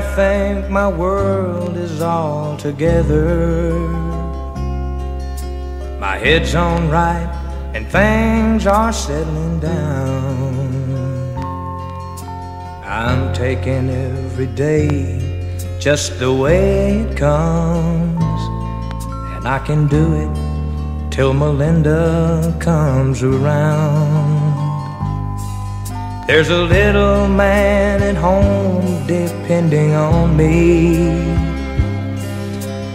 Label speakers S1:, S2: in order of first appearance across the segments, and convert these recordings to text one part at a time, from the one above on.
S1: I think my world is all together. My head's on right and things are settling down. I'm taking every day just the way it comes, and I can do it till Melinda comes around. There's a little man at home depending on me.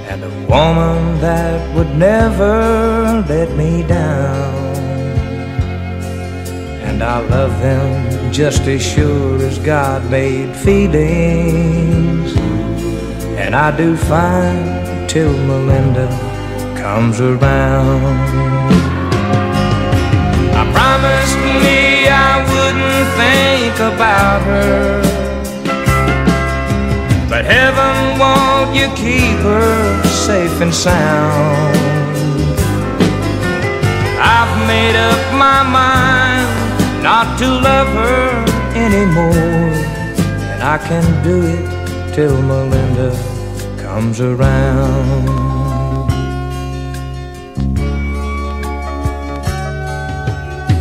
S1: And a woman that would never let me down. And I love them just as sure as God made feelings. And I do fine till Melinda comes around her But heaven won't you keep her safe and sound. I've made up my mind not to love her anymore. And I can do it till Melinda comes around.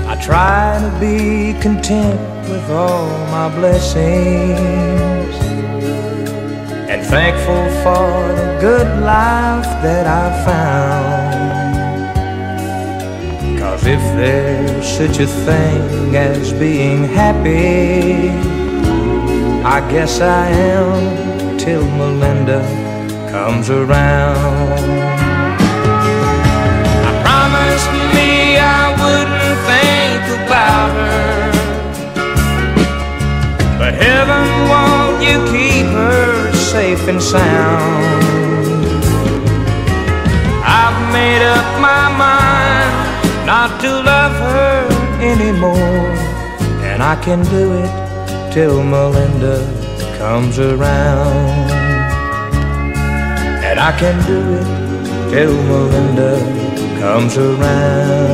S1: I try to be content with all my blessings and thankful for the good life that I found. Cause if there's such a thing as being happy, I guess I am till Melinda comes around. Heaven won't you keep her safe and sound? I've made up my mind not to love her anymore. And I can do it till Melinda comes around. And I can do it till Melinda comes around.